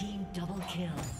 team double kill.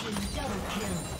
Team double kill.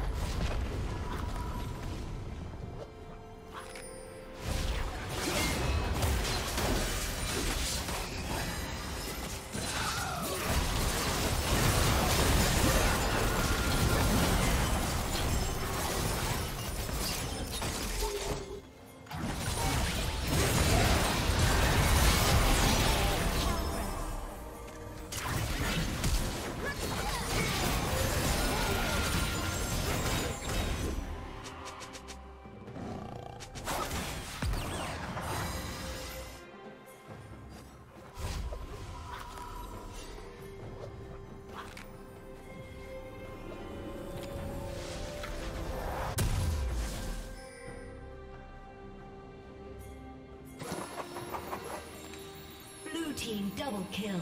Double kill.